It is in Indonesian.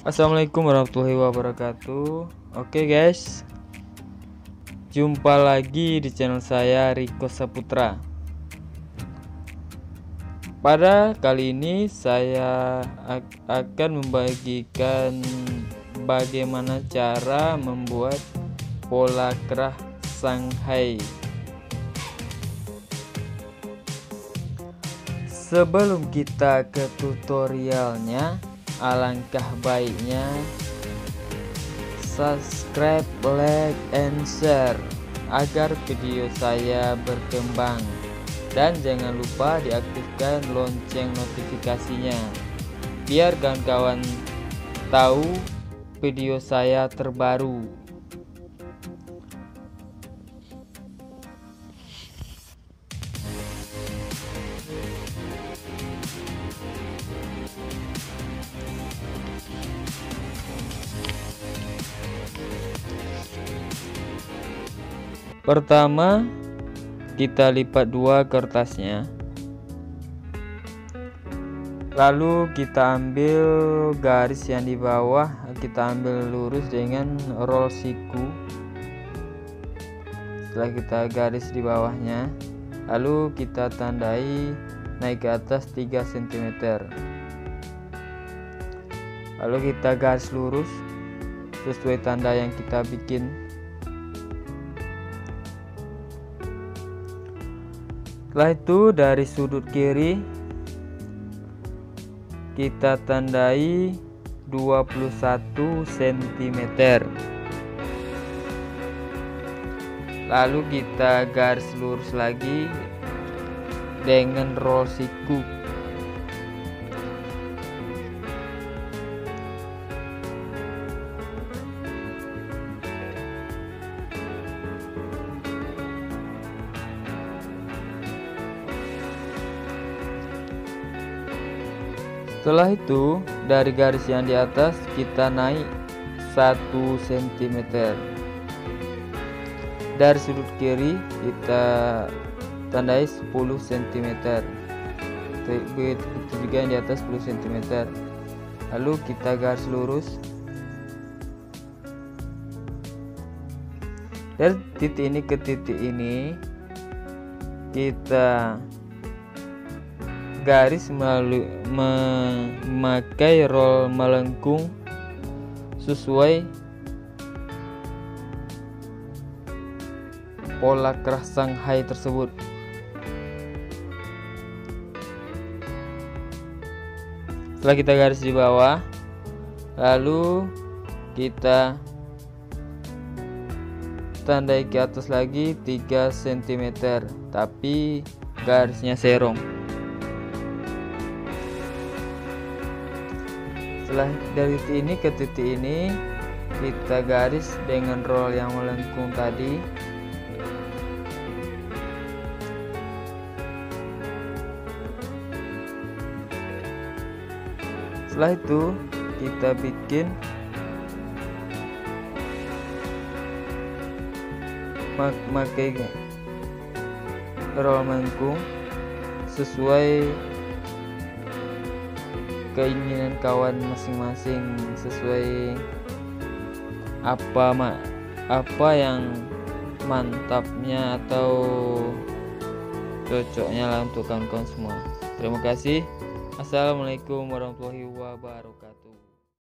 Assalamualaikum warahmatullahi wabarakatuh. Oke guys. Jumpa lagi di channel saya Riko Saputra. Pada kali ini saya akan membagikan Bagaimana cara membuat pola kerah Shanghai. Sebelum kita ke tutorialnya alangkah baiknya subscribe, like, and share agar video saya berkembang. Dan jangan lupa diaktifkan lonceng notifikasinya biar kawan-kawan tahu video saya terbaru Pertama, kita lipat dua kertasnya. Lalu kita ambil garis yang di bawah, kita ambil lurus dengan roll siku. Setelah kita garis di bawahnya, lalu kita tandai naik ke atas 3 cm. Lalu kita garis lurus sesuai tanda yang kita bikin setelah itu dari sudut kiri kita tandai 21 cm lalu kita garis lurus lagi dengan roll siku setelah itu dari garis yang di atas kita naik 1 cm dari sudut kiri kita tandai 10 cm begitu juga yang di atas 10 cm lalu kita garis lurus. Dari titik ini ke titik ini kita garis melalui memakai roll melengkung sesuai pola kerah Shanghai tersebut. Setelah kita garis di bawah, lalu kita tandai ke atas lagi 3 cm, tapi garisnya serong. Setelah dari titik ini ke titik ini kita garis dengan roll yang melengkung tadi. Setelah itu kita bikin pakai roll melengkung sesuai keinginan kawan masing-masing sesuai apa mak apa yang mantapnya atau cocoknya lah untuk kawan-kawan semua. Terima kasih. Assalamualaikum warahmatullahi wabarakatuh